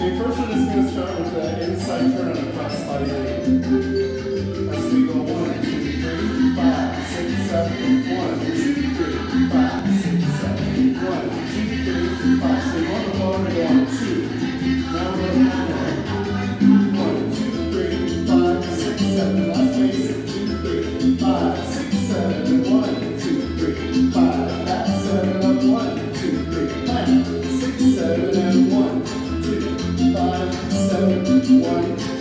Okay, first we're just going to start with the inside turn on a cross body lead. As we go one, two, three, five, six, seven, one, two, three, five, six, seven, one, two, three, five. So you want the floor to go two. Now we're on one, two, three, five, six, seven. Last basic, two, three, five, six, seven, two, five,